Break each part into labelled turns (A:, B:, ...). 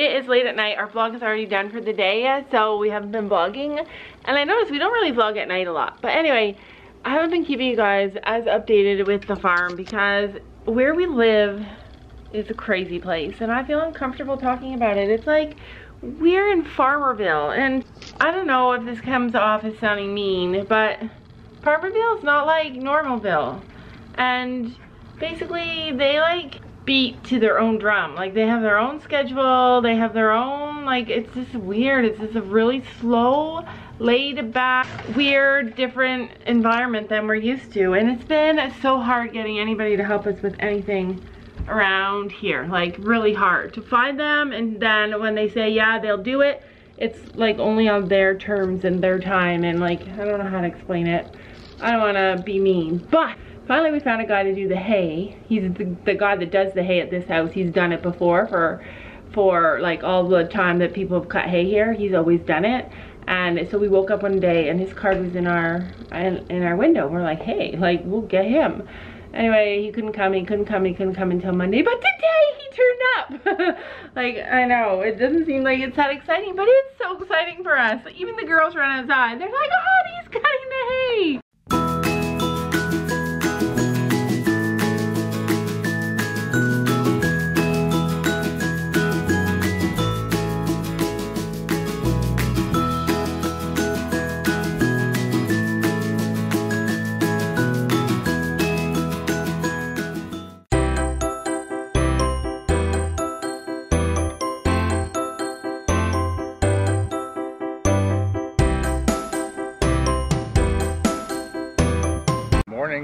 A: it is late at night. Our vlog is already done for the day, so we haven't been vlogging. And I noticed we don't really vlog at night a lot. But anyway, I haven't been keeping you guys as updated with the farm because where we live is a crazy place. And I feel uncomfortable talking about it. It's like we're in Farmerville. And I don't know if this comes off as sounding mean, but Farmerville is not like Normalville. And basically they like beat to their own drum. Like they have their own schedule, they have their own, like it's just weird. It's just a really slow, laid back, weird, different environment than we're used to. And it's been so hard getting anybody to help us with anything around here. Like really hard to find them and then when they say yeah, they'll do it, it's like only on their terms and their time and like, I don't know how to explain it. I don't wanna be mean, but finally we found a guy to do the hay. He's the, the guy that does the hay at this house. He's done it before for for like all the time that people have cut hay here. He's always done it. And so we woke up one day and his card was in our in, in our window. We're like, hey, like we'll get him. Anyway, he couldn't come, he couldn't come, he couldn't come until Monday, but today he turned up. like, I know, it doesn't seem like it's that exciting, but it's so exciting for us. Even the girls run outside. They're like, oh, he's cutting the hay.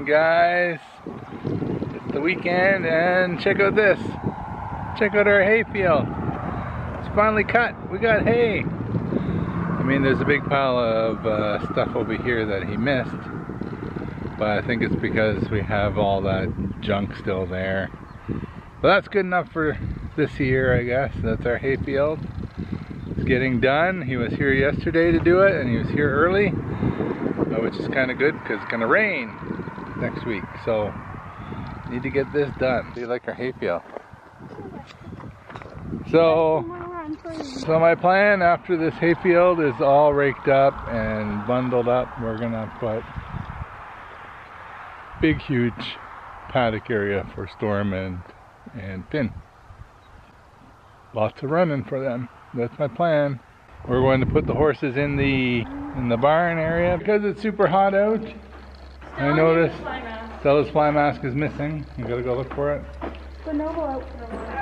B: Guys. It's the weekend and check out this. Check out our hay field. It's finally cut. We got hay. I mean there's a big pile of uh, stuff over here that he missed. But I think it's because we have all that junk still there. But that's good enough for this year I guess. That's our hay field. It's getting done. He was here yesterday to do it and he was here early. Uh, which is kind of good because it's going to rain next week. So need to get this done. Do you like our hay field? So, so my plan after this hay field is all raked up and bundled up. We're gonna put big, huge paddock area for Storm and and Finn. Lots of running for them. That's my plan. We're going to put the horses in the in the barn area because it's super hot out. I noticed Stella's fly mask is missing. You gotta go look for it.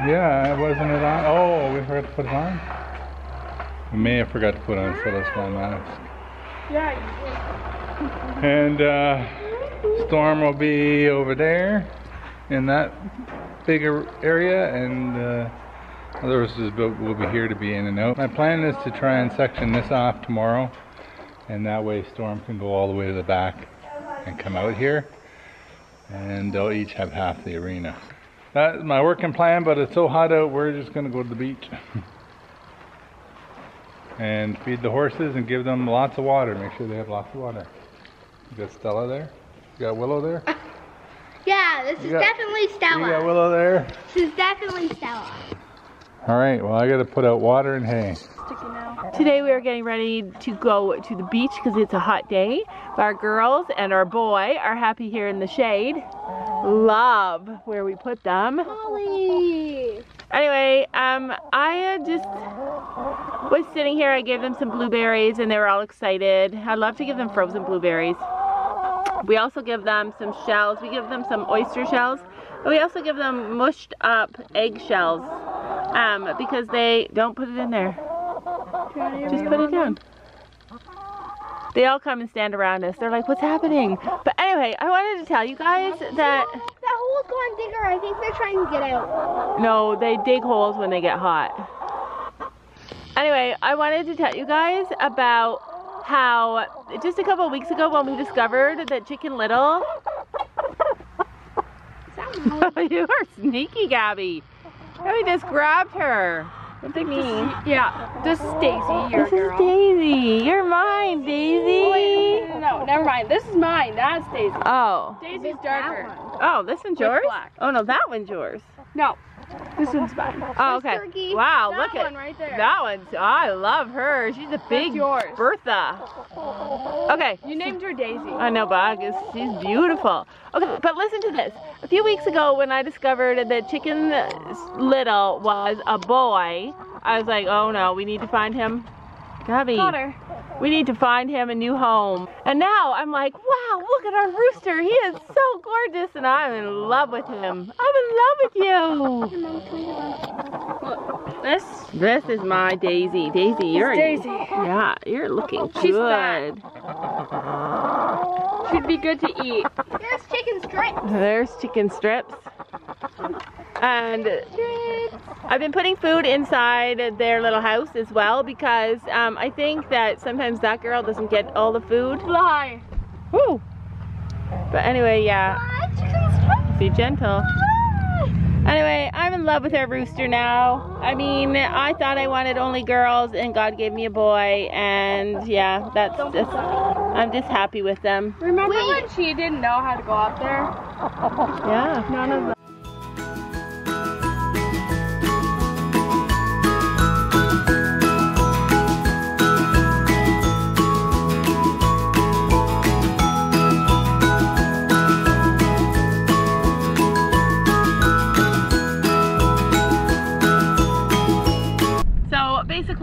B: Yeah, wasn't it on? Oh, we forgot to put it on? We may have forgot to put on Stella's fly mask.
C: Yeah,
B: And uh, Storm will be over there in that bigger area and uh, others will be here to be in and out. My plan is to try and section this off tomorrow and that way Storm can go all the way to the back and come out here and they'll each have half the arena. That's my working plan but it's so hot out we're just gonna go to the beach and feed the horses and give them lots of water. Make sure they have lots of water. You got Stella there? You got Willow there?
C: Yeah, this
B: You
C: is
B: got-
C: definitely
B: You got Willow there?
C: This is definitely Stella.
B: All right, well I gotta put out water and hay.
A: Today we are getting ready to go to the beach because it's a hot day. Our girls and our boy are happy here in the shade. Love where we put them.
C: Molly.
A: Anyway, um, I uh, just was sitting here. I gave them some blueberries and they were all excited. I love to give them frozen blueberries. We also give them some shells. We give them some oyster shells. And we also give them mushed up egg shells um, because they don't put it in there. Just put it down. They all come and stand around us. They're like, what's happening? But anyway, I wanted to tell you guys that
C: That hole's going bigger. I think they're trying to get out.
A: no, they dig holes when they get hot. Anyway, I wanted to tell you guys about how just a couple of weeks ago when we discovered that Chicken Little, you are sneaky, Gabby. Gabby just grabbed her. Don't be mean.
D: Yeah, this is Daisy, your
A: This is
D: girl.
A: Daisy. You're mine,
D: Oh,
A: Daisy.
D: wait, no, no, no, never mind. This is mine. That's Daisy.
A: Oh.
D: Daisy's darker.
A: Oh, this one's yours?
D: black.
A: Oh no, that one's yours.
D: No, This one's mine.
A: Oh,
C: oh
A: okay.
C: turkey.
A: Wow,
D: That
A: look at that
D: one right there.
A: that one's. I love her. She's a big
D: yours.
A: Bertha. Okay.
D: You named her Daisy.
A: I know, Bog. is She's beautiful. Okay, but listen to this. A few weeks ago, when I discovered that Chicken Little was a boy, I was like, oh no, we need to find him. Gabby,
D: Got her.
A: We need to find him a new home. And now I'm like, wow, look at our rooster. He is so gorgeous, and I'm in love with him. I'm in love with you.
D: This.
A: This is my Daisy. Daisy, you're
D: Daisy.
A: Yeah, you're looking
D: She's
A: good.
D: She'd be good to eat.
C: There's chicken strips.
A: There's chicken strips. And I've been putting food inside their little house as well because um, I think that sometimes that girl doesn't get all the food.
D: Fly.
A: Woo! But anyway, yeah,
C: Ah, chicken strips.
A: be gentle. Anyway, I'm in love with our rooster now. I mean, I thought I wanted only girls and God gave me a boy and yeah, that's just, I'm just happy with them.
D: Remember
C: Wait.
D: when she didn't know how to go up there?
A: Yeah.
D: None of them.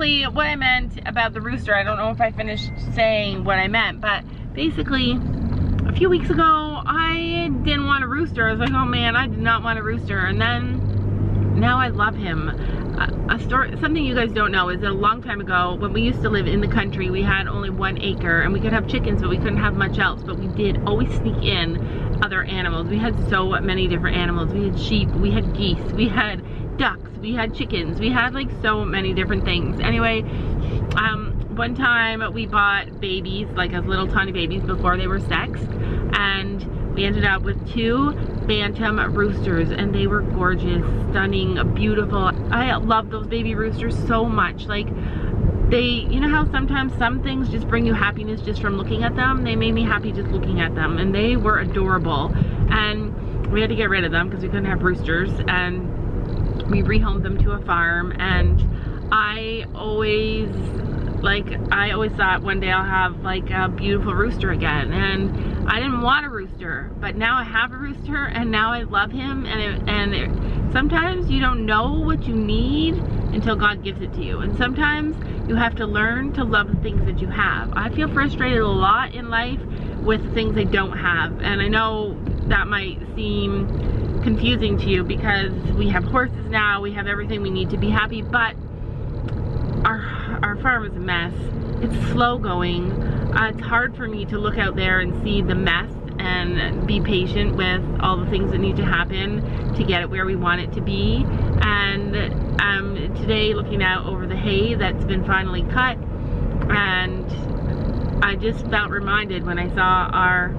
A: Basically, what I meant about the rooster, I don't know if I finished saying what I meant, but basically, a few weeks ago, I didn't want a rooster. I was like, oh man, I did not want a rooster. And then now I love him. A, a story, something you guys don't know is that a long time ago, when we used to live in the country, we had only one acre and we could have chickens, but we couldn't have much else. But we did always sneak in other animals. We had so many different animals. We had sheep, we had geese, we had ducks, we had chickens, we had like so many different things. Anyway, um, one time we bought babies, like as little tiny babies before they were sexed, and we ended up with two bantam roosters, and they were gorgeous, stunning, beautiful. I love those baby roosters so much. Like, they, you know how sometimes some things just bring you happiness just from looking at them? They made me happy just looking at them, and they were adorable. And we had to get rid of them because we couldn't have roosters, and we rehomed them to a farm and I always like I always thought one day I'll have like a beautiful rooster again and I didn't want a rooster but now I have a rooster and now I love him and it, and it, sometimes you don't know what you need until God gives it to you and sometimes you have to learn to love the things that you have. I feel frustrated a lot in life with the things I don't have and I know that might seem confusing to you because we have horses now, we have everything we need to be happy, but our our farm is a mess. It's slow going. Uh, it's hard for me to look out there and see the mess and be patient with all the things that need to happen to get it where we want it to be. And um, today, looking out over the hay that's been finally cut, and I just felt reminded when I saw our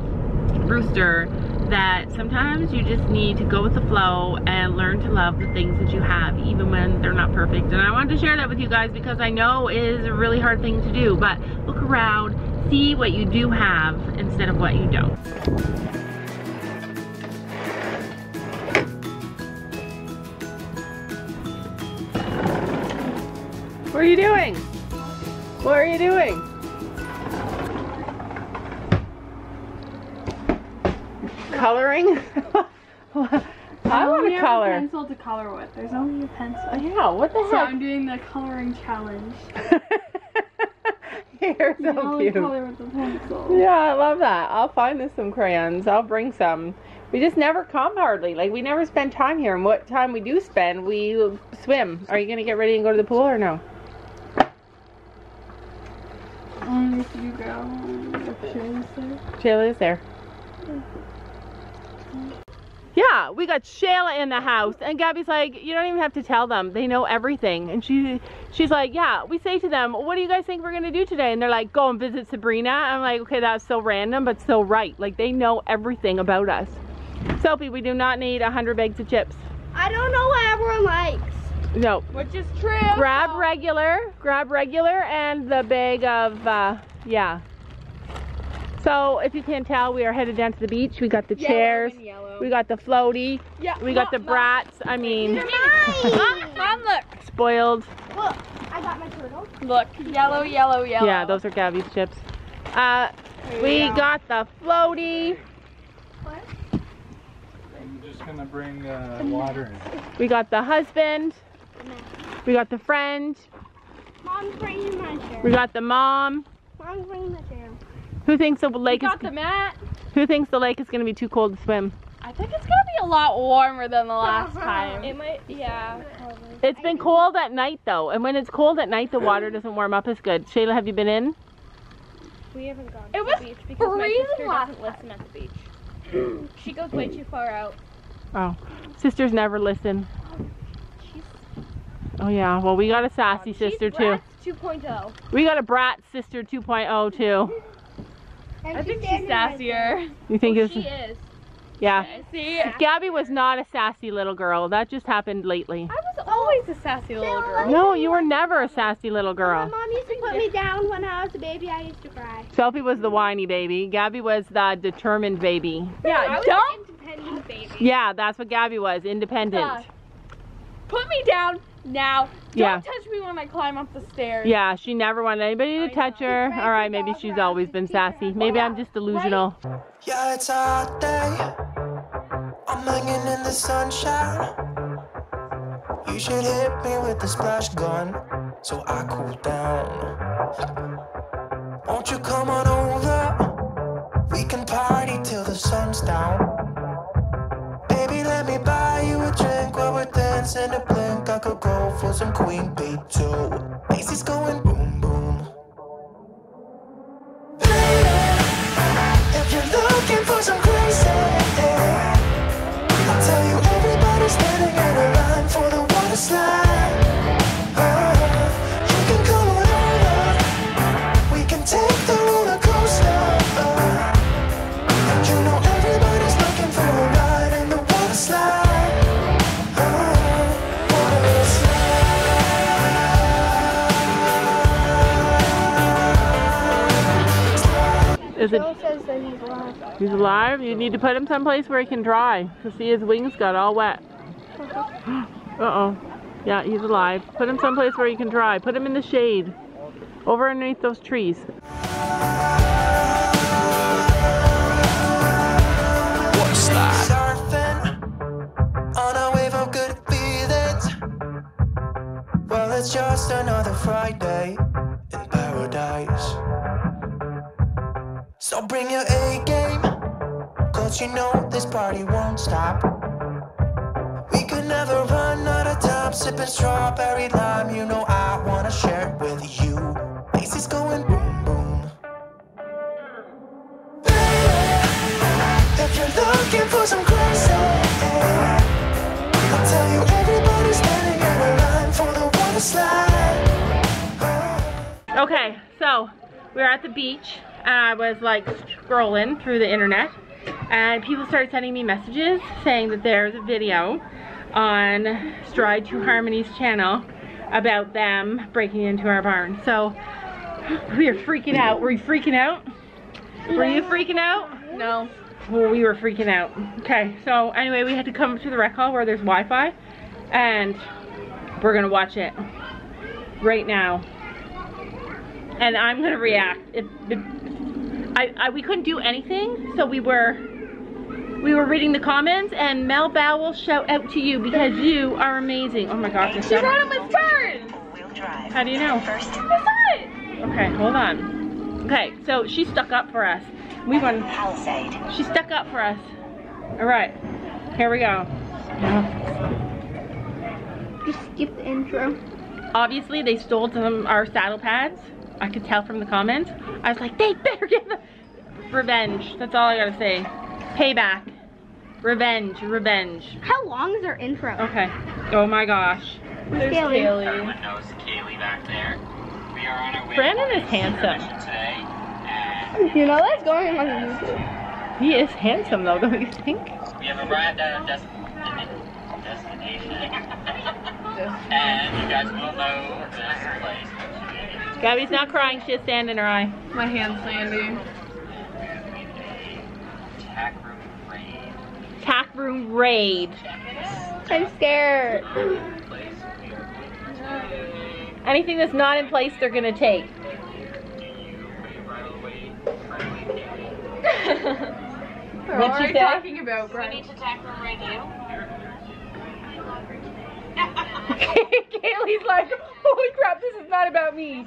A: rooster that sometimes you just need to go with the flow and learn to love the things that you have even when they're not perfect. And I wanted to share that with you guys because I know it is a really hard thing to do but look around see what you do have instead of what you don't. What are you doing? What are you doing coloring I want to
D: have a
A: color
D: pencil to color with. There's only a pencil.
A: yeah what the
D: So
A: heck
D: I'm doing the coloring challenge.
A: You're so
D: only
A: cute.
D: color with a pencil.
A: Yeah, I love that. I'll find us some crayons. I'll bring some. We just never come hardly. Like we never spend time here. And what time we do spend, we swim. Are you gonna get ready and go to the pool or no?
D: Um, if you go, if Shayla's there.
A: Shayla is there. Yeah, we got Shayla in the house, and Gabby's like, you don't even have to tell them; they know everything. And she, she's like, yeah. We say to them, what do you guys think we're gonna do today? And they're like, go and visit Sabrina. I'm like, okay, that's so random, but so right. Like they know everything about us. Sophie, we do not need a hundred bags of chips.
C: I don't know what everyone likes.
A: No,
D: Which is true.
A: grab regular, grab regular, and the bag of, uh, yeah. So if you can't tell, we are headed down to the beach. We got the chairs. We got the floaty.
D: Yeah.
A: We got the brats. I mean,
C: Mine.
D: Mom, look.
A: spoiled.
C: Look, I got my turtle.
D: Look. Yellow, yellow, yellow.
A: Yeah, those are Gabby's chips. Uh, we
D: Yeah.
A: got the floaty. What?
B: I'm just gonna bring uh, water in.
A: We got the husband. We got the friend.
C: Mom's bringing my chair.
A: We got the mom.
C: Mom's bringing the chair.
A: Who thinks the
D: We
A: lake is
D: got the mat.
A: Who thinks the lake is going to be too cold to swim?
D: I think it's gonna be a lot warmer than the last time. It might, yeah.
A: It's been cold at night though, and when it's cold at night, the water doesn't warm up as good. Shayla, have you been in?
E: We haven't gone
D: It
E: to
D: was
E: the beach because my
D: freezing
E: sister
D: last
E: doesn't listen at the beach. she goes way too far out.
A: Oh, sisters never listen. Oh yeah, well we got a sassy sister
E: She's
A: too.
E: Bratz 2.0.
A: We got a brat sister 2.0 too.
C: And
D: I think she's
C: standing right
D: sassier.
A: You think
E: Oh,
A: it's
E: she is.
A: yeah?
D: See, I
A: Gabby was not a sassy little girl. That just happened lately.
D: I was always a sassy little girl.
A: No, you were never a sassy little girl.
C: My mom used to put me down when I was a baby. I used to cry.
A: Sophie was the whiny baby. Gabby was the determined baby.
E: I
D: Yeah,
E: was
D: don't
E: an independent baby.
A: Yeah, that's what Gabby was, independent.
D: Uh, put me down now. Don't
A: Yeah.
D: touch me when I climb up the stairs.
A: Yeah, she never wanted anybody to
D: I
A: touch
D: know.
A: her. All right, maybe she's always been sassy. Maybe I'm just delusional.
F: Yeah, it's a hot day. I'm hanging in the sunshine. You should hit me with the splash gun so I cool down. Won't you come on over? We can party till the sun's down. Let me buy you a drink while we're dancing a blink. I could go for some Queen Bee too. Macy's going boom boom. Baby, If you're looking for some crazy, I'll tell you everybody's standing in a line for the water slide.
A: Is it?
C: Says that he's alive.
A: He's alive. You need to put him someplace where he can dry. Cause see, his wings got all wet. Uh oh. Yeah, he's alive. Put him someplace where he can dry. Put him in the shade, over underneath those trees.
F: Surfing on a wave of good feelings. Well, it's just another Friday in paradise. So bring your A game, cause you know this party won't stop. We could never run out of time, sipping strawberry lime. You know I wanna share it with you. Macy's going boom boom. If you're looking for some crazy, oh, I'll tell you everybody's standing in a line for the water slide.
A: Okay, so we're at the beach I was like scrolling through the internet and people started sending me messages saying that there's a video on Stride to Harmony's channel about them breaking into our barn. So we are freaking out. Were you freaking out? Were you freaking out?
D: No.
A: Well, we were freaking out. Okay, so anyway, we had to come to the rec hall where there's Wi-Fi, and we're gonna watch it right now. And I'm gonna react. I, I, we couldn't do anything, so we were we were reading the comments, and Mel Bow will shout out to you because you are amazing. Oh my gosh,
D: She's right on my turn.
A: how do you know? First, Okay, hold on. Okay, so she stuck up for us. We won. She stuck up for us. All right, here we go.
C: Just skip the intro.
A: Obviously, they stole some our saddle pads. I could tell from the comments. I was like, they better get the revenge. That's all I gotta say. Payback. Revenge. Revenge.
C: How long is our intro?
A: Okay. Oh my gosh.
D: There's
C: Haley.
D: Haley.
G: Everyone knows Kaylee back there. We are on our way
A: Brandon is handsome.
G: today.
C: You know that's going on YouTube.
A: He is handsome though, don't you think?
G: we have arrived at our des- destination. and you guys will know this place.
A: Gabby's not crying, she's sand in her eye.
D: My hand's sandy.
A: Tack room raid.
C: I'm scared.
A: Anything that's not in place, they're gonna take. what
D: are
A: you
D: talking about, bro?
G: Need to tack room raid you.
A: Kaylee's like, holy crap, this is not about me.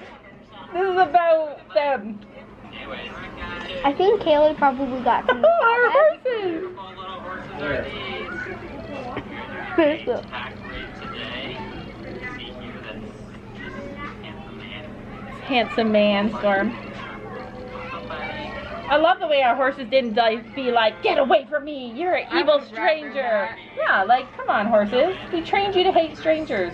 A: This is about them.
C: I think Kaylee probably got some.
A: Our horses.
G: little horses are these.
C: There's
G: Tack rate today. See here that's this handsome man.
A: Storm. I love the way our horses didn't die, be like, get away from me, you're an evil stranger. Yeah, like, come on, horses. We trained you to hate strangers.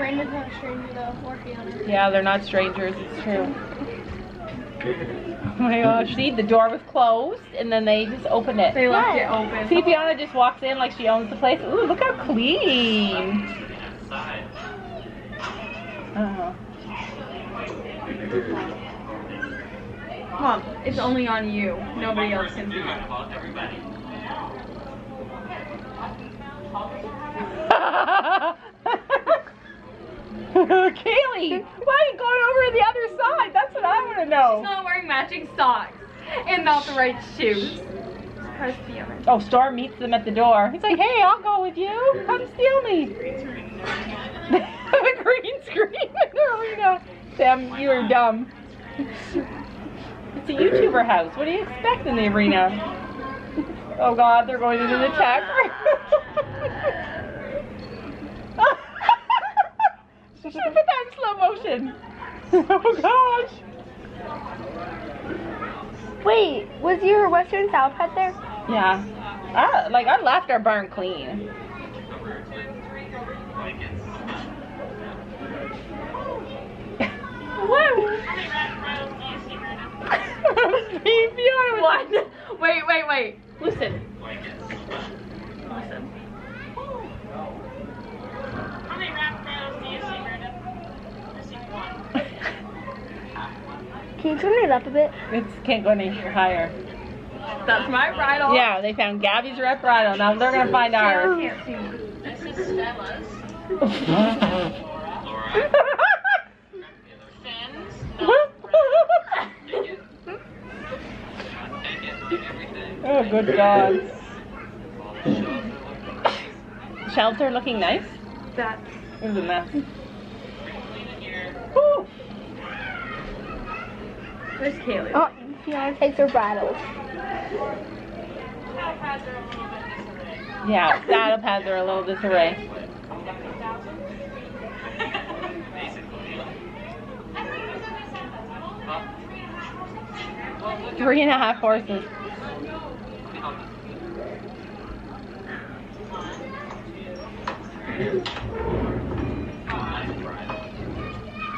E: Brandon's not a stranger though, or Fiona.
A: Yeah, they're not strangers, it's true. Oh my gosh, see, the door was closed, and then they just opened it.
D: They left it open.
A: See, Fiona just walks in like she owns the place. Ooh, look how clean. Uh-huh.
D: Mom, it's only on you. Nobody else can see it.
G: Well, everybody.
A: Kaylee, why are you going over to the other side? That's what I want to know.
D: She's not wearing matching socks and not the right shoes.
A: Oh, Storm meets them at the door. He's like, hey, I'll go with you. Come steal me. the green screen in the arena. Sam, you are dumb. It's a YouTuber house. What do you expect in the arena? Oh God, they're going into the tech. Should have put that in motion. Oh gosh.
C: Wait, was your Western South pet there?
A: Yeah. I, like I left our barn clean. Fiona was
D: What? Wait, wait, wait. Listen. Listen.
G: How many rap bros do you see, Brandon? I see one.
C: Can you turn it up a bit?
A: It can't go any higher.
D: That's my bridle.
A: Yeah, they found Gabby's red bridle. Now they're gonna find ours.
D: can't see.
G: This is Stella's. Laura. Finn's. Take it. Take it. Take everything.
A: oh, good God. Shelter looking nice.
D: That.
A: It was a mess.
D: Where's Kaylee?
C: Oh, Fiona takes her bridles.
G: Pads are a little bit disarray.
A: Yeah, saddle pads are a little disarray. Three and a half horses.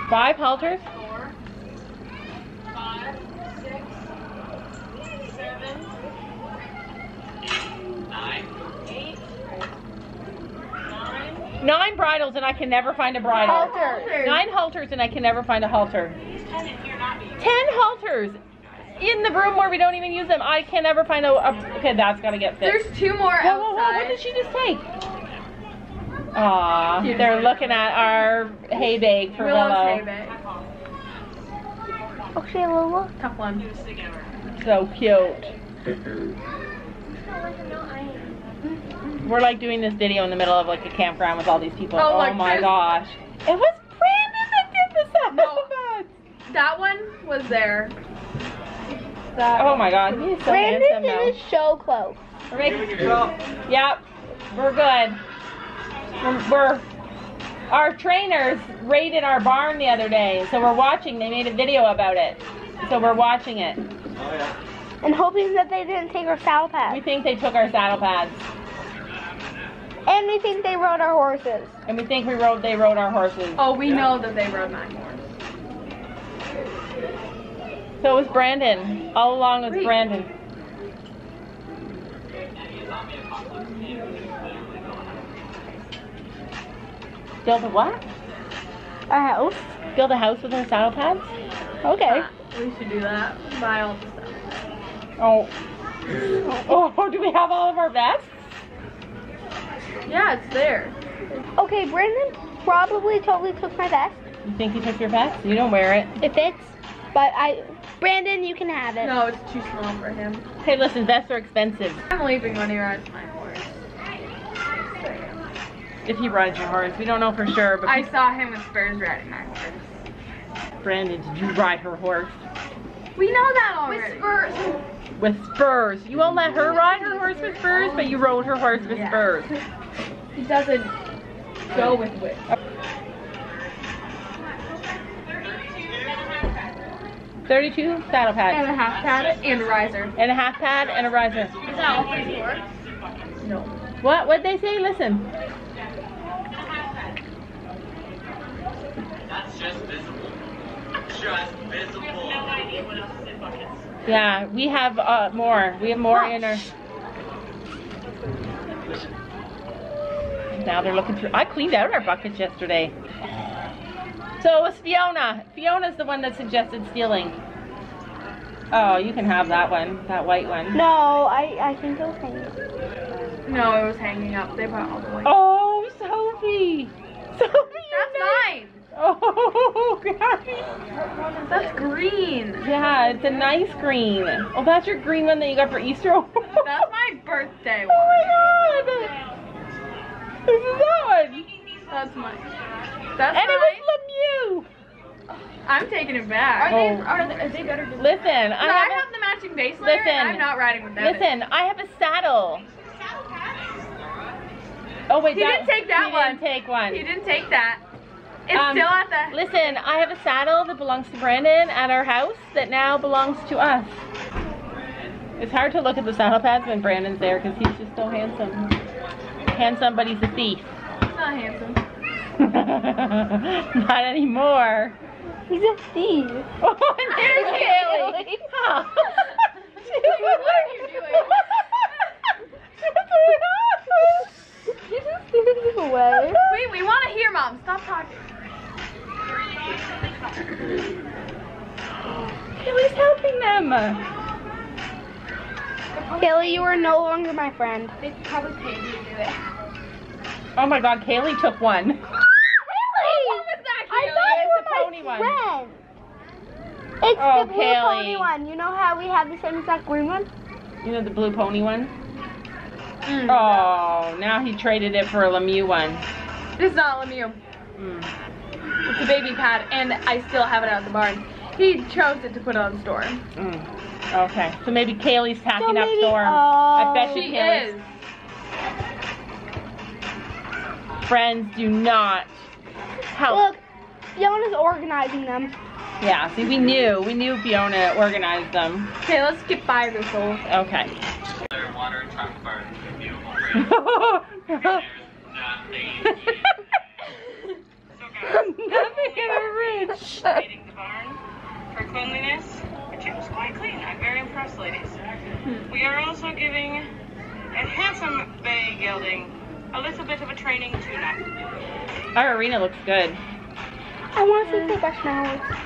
A: Five halters?
G: Four, five, six, seven, eight, nine, eight, nine,
A: Nine bridles and I can never find a bridle.
C: Halter.
A: Nine halters and I can never find a halter.
G: ten in here, not me.
A: Ten halters in the room where we don't even use them. I can never find a. a okay, that's gotta get fixed.
D: There's two more
A: Whoa, whoa, whoa! What did she just take? Aw, they're looking at our hay bag for
D: Willow's
A: Willow.
D: hay bag.
C: Oh, Shayla,
D: Tough one.
A: So cute. We're like doing this video in the middle of like a campground with all these people.
D: Oh,
A: Oh,
D: like
A: my gosh! It was Brandon that did the
D: No.
A: saddlebags.
D: That one was there.
A: Oh my god, he's so
C: Brandon's
A: handsome
C: in
A: though.
C: his show clothes.
A: We're making, yep, we're good. We're, we're- our trainers raided our barn the other day, so we're watching. They made a video about it, so we're watching it.
C: And hoping that they didn't take our saddle pads.
A: We think they took our saddle pads,
C: And we think they rode our horses.
A: and we think we rode. They rode our horses.
D: Oh, we know that they rode my horse.
A: So it was Brandon. All along it was Brandon. Build a what?
C: A house.
A: Build a house with our saddle pads?
C: Okay.
D: Uh, we should do that. Buy all the stuff.
A: Oh, Oh, do we have all of our vests?
D: Yeah, it's there.
C: Okay, Brandon probably totally took my vest.
A: You think he took your vest? You don't wear it.
C: It fits, but I, Brandon, you can have it.
D: No, it's too small for him.
A: Hey, listen, vests are expensive.
D: I'm leaving when he rides my horse.
A: If he rides your horse, we don't know for sure. But
D: I saw him with Spurs riding my horse.
A: Brandon, did you ride her horse
D: We know that already. With Spurs.
A: with spurs? You won't let her ride her horse with spurs, but you rode her horse with
D: Yeah.
A: spurs.
D: He doesn't go with whip.
A: 32 saddle pads.
D: And a half pad and a riser.
A: And a half pad and a riser.
E: Is that all for
D: No.
A: What? What'd they say? Listen.
G: That's just visible. Just visible. no idea what else is in buckets.
A: Yeah, we have uh, more. We have more in our. Now they're looking through. I cleaned out our buckets yesterday. So it was Fiona. Fiona's the one that suggested stealing. Oh, you can have that one, that white one.
C: No, I, I think it was hanging.
D: No, it was hanging up. They brought all the way.
A: Oh, Sophie. Sophie,
D: That's
A: you
D: mine.
A: Oh, guys.
D: That's green.
A: Yeah, it's a nice green. Oh, that's your green one that you got for Easter.
D: That's my birthday
A: Oh
D: one.
A: my god! This is that one.
D: That's mine. That's mine.
A: And it
D: mine.
A: was Lemieux.
D: I'm taking it back.
A: Are they-
D: are they, are they better than
A: Listen,
D: I,
A: I
D: I
A: have,
D: have the matching base layer
A: Listen.
D: and I'm not riding with that.
A: listen, I have a saddle. Oh wait,
D: He
A: that,
D: didn't take that
A: he
D: one.
A: Didn't take one.
D: He didn't take that. It's
A: Um,
D: still at the.
A: Listen, I have a saddle that belongs to Brandon at our house that now belongs to us. It's hard to look at the saddle pads when Brandon's there because he's just so handsome. Handsome, but he's a thief.
D: It's not handsome.
A: Not anymore.
C: He's a thief.
A: Oh, and there's Kaylee. Huh.
D: What are you doing?
C: He's just moving away.
D: Wait, we want to hear mom. Stop talking.
A: Kaylee's helping them.
C: Kelly, you are no longer my friend.
D: They probably paid you to do it.
A: Oh my god, Kaylee took one.
C: Really? I
A: Kaylee?
C: thought
A: It's
C: you
A: the
C: were
A: pony
C: my
A: one.
C: friend. It's
A: Oh,
C: the blue
A: Kaylee.
C: pony one. You know how we have the same exact green one?
A: You know the blue pony one?
D: Mm.
A: Oh, now he traded it for a Lemieux one.
D: It's not Lemieux.
A: Mm.
D: It's a baby pad, and I still have it out of the barn. He chose it to put on store.
A: Mm. Okay, so maybe Kaylee's packing
C: So
A: up
C: maybe-
A: Storm. I bet
C: oh.
A: you
D: She
A: Kaylee's
D: is.
A: friends do not help.
C: Look, Fiona's organizing them.
A: Yeah, see, we knew. We knew Fiona organized them.
D: Okay, let's skip by this whole.
A: Okay.
G: Water and truck bar. Beautiful. There's nothing. So
A: Nothing in a ridge.
G: cleaning the barn for cleanliness, which it was quite clean. I'm very impressed, ladies. Hmm. We are also giving a handsome bay gelding a little bit of a training tune-up.
A: Our arena looks good.
C: I want to see if they brush my horse.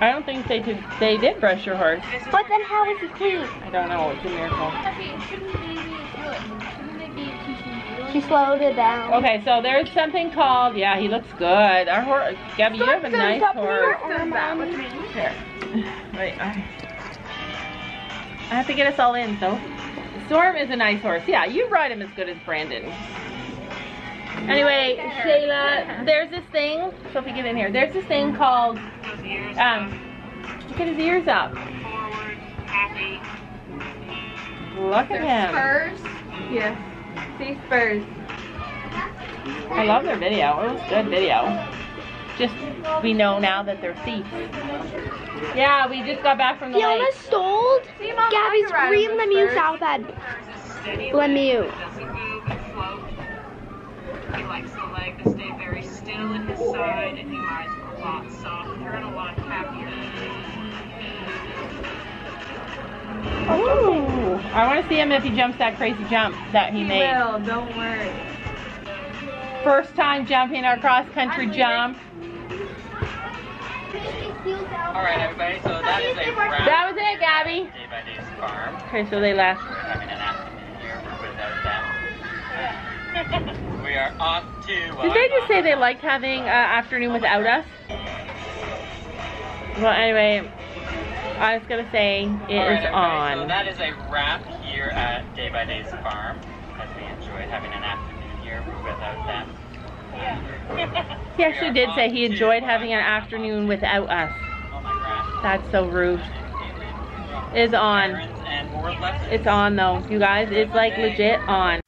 A: I don't think they did. They did brush your horse.
C: But then how is he clean?
A: I don't know. It's a miracle.
C: She slowed it down.
A: Okay, so there's something called. Yeah, he looks good. Our horse. Gabby, you have a nice horse.
D: Does that with me?
A: Wait, I, I have to get us all in. So, Storm is a nice horse. Yeah, you ride him as good as Brandon. Anyway, Shayla, there's this thing. Sophie, get in here. There's this thing called.
G: those
A: Um, look at his ears up. Look at him.
D: Spurs. Yes. See Spurs.
A: I love their video. It was good video. Just we know now that they're thieves. Yeah, we just got back from the
C: Fiona
A: lake.
C: stole
D: See, Mom,
C: Gabby's
D: I
C: green Lemieux
D: Spurs.
C: saddle Lemieux.
G: doesn't move and float. He likes the leg to stay very still at his side, and he rides a lot
A: Ooh, I want to see him if he jumps that crazy jump that he,
D: He
A: made.
D: will. Don't worry.
A: First time jumping our cross country jump.
G: All right, everybody. So that is a wrap.
A: That was it, Gabby.
H: Day by Day's farm.
A: Okay, so they left.
H: We're having an afternoon here without them. we are off to.
A: Did they just say they liked having an afternoon without us? Well, anyway, I was gonna say it is
H: okay, So
A: on.
H: that is a wrap here at Day by Day's farm as we enjoyed having an afternoon here without them. Yeah.
A: He actually did say he enjoyed having an afternoon without us.
H: Oh my gosh.
A: That's so rude. It is on.
H: Errands and more lessons.
A: It's on though, you guys. It's like legit on.